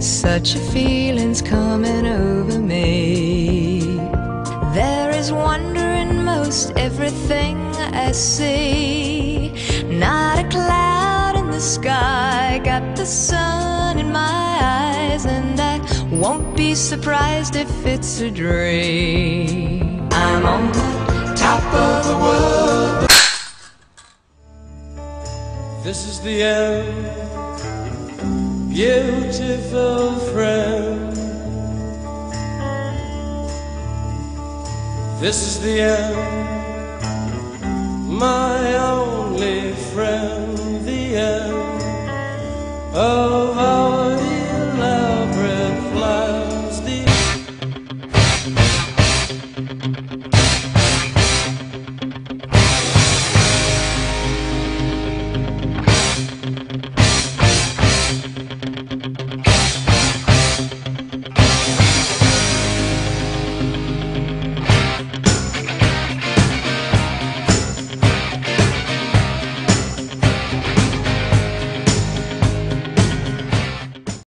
Such a feeling's coming over me. There is wonder in most everything I see. Not a cloud in the sky, got the sun in my eyes, and I won't be surprised if it's a dream. I'm on top of the world. This is the end, beautiful friend. This is the end, my only friend, the end. Oh,